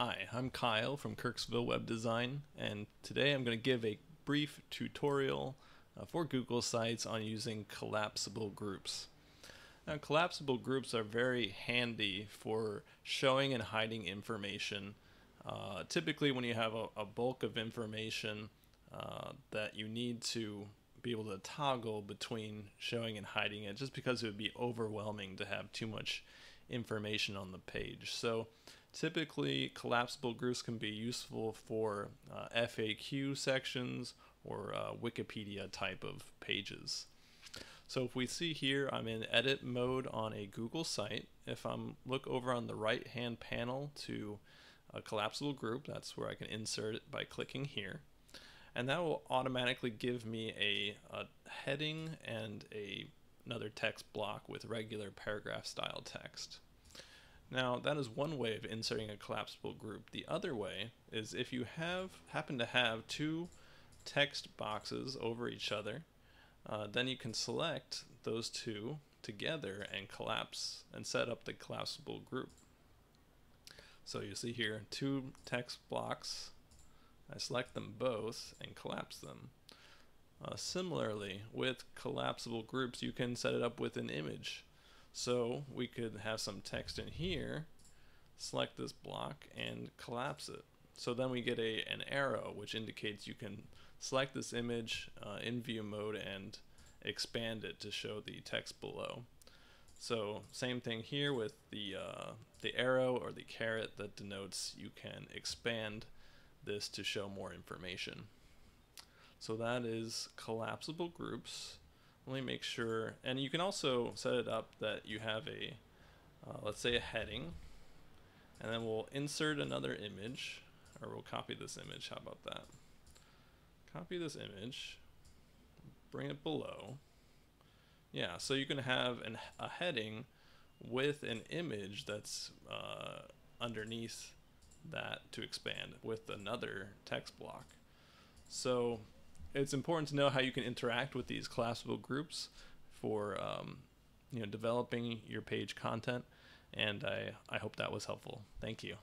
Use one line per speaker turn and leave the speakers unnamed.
Hi, I'm Kyle from Kirksville Web Design, and today I'm going to give a brief tutorial uh, for Google Sites on using collapsible groups. Now, collapsible groups are very handy for showing and hiding information. Uh, typically, when you have a, a bulk of information uh, that you need to be able to toggle between showing and hiding it, just because it would be overwhelming to have too much information on the page. So typically collapsible groups can be useful for uh, FAQ sections or uh, Wikipedia type of pages. So if we see here, I'm in edit mode on a Google site. If I'm look over on the right hand panel to a collapsible group, that's where I can insert it by clicking here. And that will automatically give me a, a heading and a, another text block with regular paragraph style text. Now that is one way of inserting a collapsible group. The other way is if you have happen to have two text boxes over each other, uh, then you can select those two together and collapse and set up the collapsible group. So you see here two text blocks. I select them both and collapse them. Uh, similarly, with collapsible groups, you can set it up with an image. So we could have some text in here, select this block and collapse it. So then we get a an arrow which indicates you can select this image uh, in view mode and expand it to show the text below. So same thing here with the uh, the arrow or the caret that denotes you can expand this to show more information. So that is collapsible groups. Let me make sure. And you can also set it up that you have a uh, let's say a heading. And then we'll insert another image or we'll copy this image. How about that? Copy this image. Bring it below. Yeah so you can have an, a heading with an image that's uh, underneath that to expand with another text block. So it's important to know how you can interact with these collapsible groups for um, you know developing your page content and I, I hope that was helpful. Thank you.